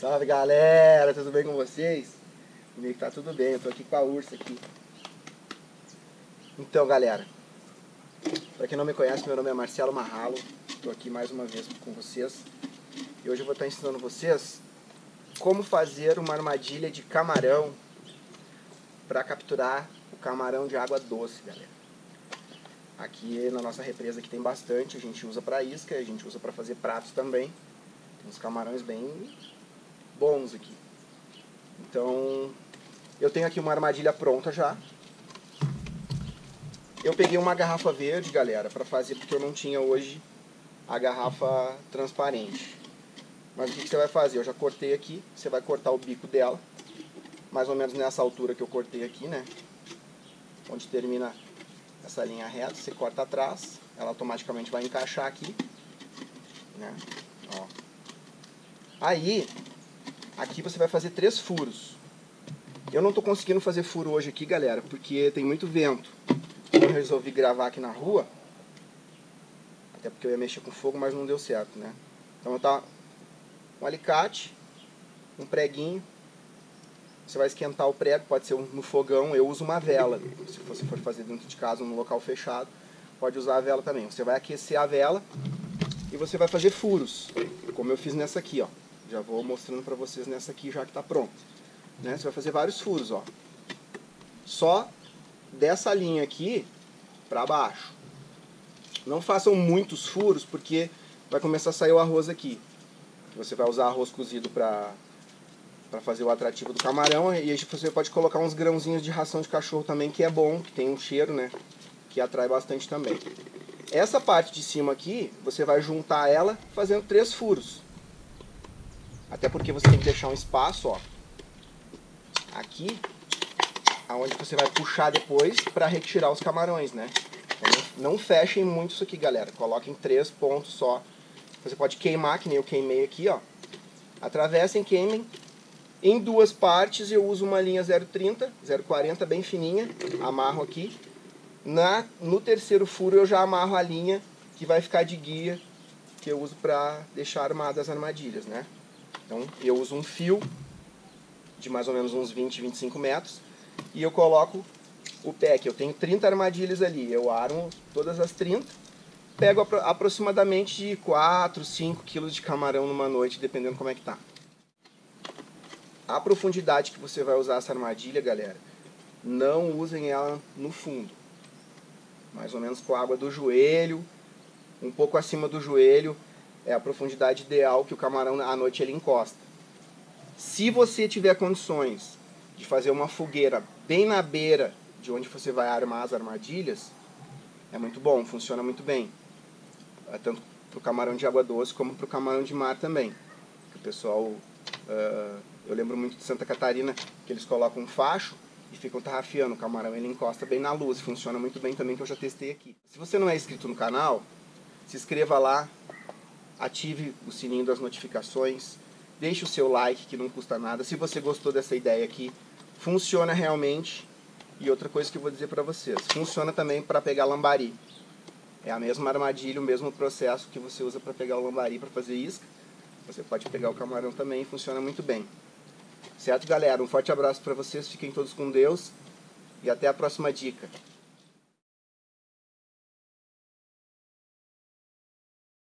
Salve galera, tudo bem com vocês? Comigo tá tudo bem, eu tô aqui com a ursa aqui. Então galera, para quem não me conhece, meu nome é Marcelo Marralo, tô aqui mais uma vez com vocês. E hoje eu vou estar ensinando vocês como fazer uma armadilha de camarão para capturar o camarão de água doce, galera. Aqui na nossa represa que tem bastante, a gente usa para isca, a gente usa para fazer pratos também. Tem uns camarões bem bons aqui. Então, eu tenho aqui uma armadilha pronta já. Eu peguei uma garrafa verde, galera, para fazer, porque eu não tinha hoje a garrafa transparente. Mas o que, que você vai fazer? Eu já cortei aqui, você vai cortar o bico dela, mais ou menos nessa altura que eu cortei aqui, né? Onde termina essa linha reta, você corta atrás, ela automaticamente vai encaixar aqui, né? Ó. Aí, Aqui você vai fazer três furos. Eu não estou conseguindo fazer furo hoje aqui, galera, porque tem muito vento. Eu resolvi gravar aqui na rua. Até porque eu ia mexer com fogo, mas não deu certo, né? Então tá um alicate, um preguinho. Você vai esquentar o prego, pode ser no fogão. Eu uso uma vela. Se você for fazer dentro de casa, num local fechado, pode usar a vela também. Você vai aquecer a vela e você vai fazer furos, como eu fiz nessa aqui, ó. Já vou mostrando para vocês nessa aqui já que está pronto. Né? Você vai fazer vários furos, ó. Só dessa linha aqui para baixo. Não façam muitos furos porque vai começar a sair o arroz aqui. Você vai usar arroz cozido para para fazer o atrativo do camarão e aí você pode colocar uns grãozinhos de ração de cachorro também que é bom, que tem um cheiro, né? Que atrai bastante também. Essa parte de cima aqui, você vai juntar ela fazendo três furos. Até porque você tem que deixar um espaço, ó, aqui, aonde você vai puxar depois para retirar os camarões, né? Então, não fechem muito isso aqui, galera. Coloquem três pontos só. Você pode queimar, que nem eu queimei aqui, ó. Atravessem, queimem. Em duas partes eu uso uma linha 0,30, 0,40 bem fininha. Amarro aqui. Na, no terceiro furo eu já amarro a linha que vai ficar de guia, que eu uso para deixar armadas as armadilhas, né? Então eu uso um fio de mais ou menos uns 20, 25 metros e eu coloco o pack. Eu tenho 30 armadilhas ali, eu armo todas as 30, pego aproximadamente de 4, 5 quilos de camarão numa noite, dependendo como é que tá. A profundidade que você vai usar essa armadilha, galera, não usem ela no fundo. Mais ou menos com a água do joelho, um pouco acima do joelho, é a profundidade ideal que o camarão à noite ele encosta. Se você tiver condições de fazer uma fogueira bem na beira de onde você vai armar as armadilhas, é muito bom, funciona muito bem. É tanto para o camarão de água doce como para o camarão de mar também. O pessoal, uh, eu lembro muito de Santa Catarina, que eles colocam um facho e ficam tarrafiando o camarão, ele encosta bem na luz, funciona muito bem também, que eu já testei aqui. Se você não é inscrito no canal, se inscreva lá, ative o sininho das notificações, deixe o seu like que não custa nada. Se você gostou dessa ideia aqui, funciona realmente. E outra coisa que eu vou dizer para vocês, funciona também para pegar lambari. É a mesma armadilha, o mesmo processo que você usa para pegar o lambari para fazer isca. Você pode pegar o camarão também, funciona muito bem. Certo, galera? Um forte abraço para vocês, fiquem todos com Deus e até a próxima dica.